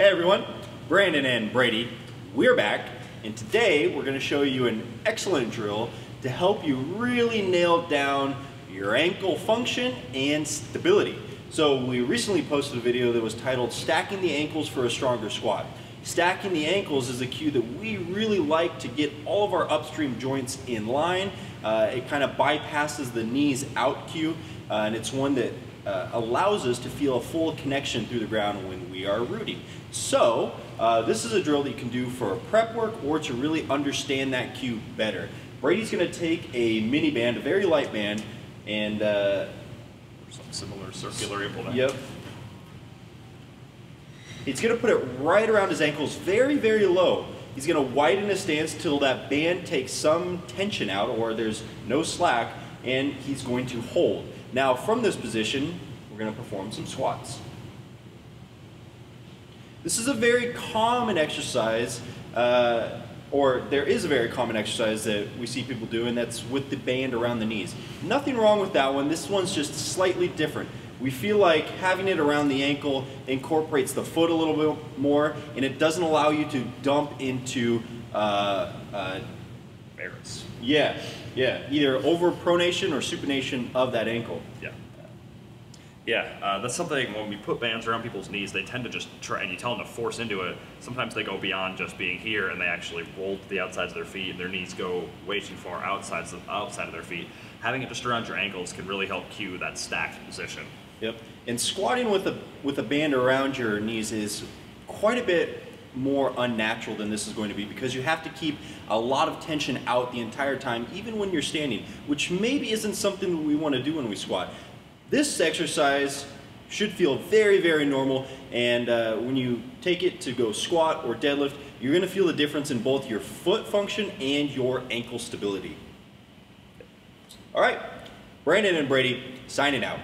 Hey everyone, Brandon and Brady, we're back, and today we're going to show you an excellent drill to help you really nail down your ankle function and stability. So we recently posted a video that was titled Stacking the Ankles for a Stronger Squat. Stacking the ankles is a cue that we really like to get all of our upstream joints in line. Uh, it kind of bypasses the knees out cue, uh, and it's one that uh, allows us to feel a full connection through the ground when we are rooting. So uh, this is a drill that you can do for prep work or to really understand that cue better. Brady's going to take a mini band, a very light band, and uh, some similar circular implement. Yep. He's going to put it right around his ankles, very, very low. He's going to widen his stance till that band takes some tension out or there's no slack, and he's going to hold. Now, from this position, we're going to perform some squats. This is a very common exercise, uh, or there is a very common exercise that we see people do, and that's with the band around the knees. Nothing wrong with that one. This one's just slightly different. We feel like having it around the ankle incorporates the foot a little bit more, and it doesn't allow you to dump into uh, uh, Yeah, yeah, either over pronation or supination of that ankle. Yeah. Yeah, uh, that's something when we put bands around people's knees, they tend to just try, and you tell them to force into it. Sometimes they go beyond just being here and they actually roll to the outsides of their feet and their knees go way too far outside outside of their feet. Having it just around your ankles can really help cue that stacked position. Yep. And squatting with a, with a band around your knees is quite a bit more unnatural than this is going to be because you have to keep a lot of tension out the entire time, even when you're standing, which maybe isn't something we want to do when we squat. This exercise should feel very, very normal, and uh, when you take it to go squat or deadlift, you're going to feel the difference in both your foot function and your ankle stability. All right, Brandon and Brady signing out.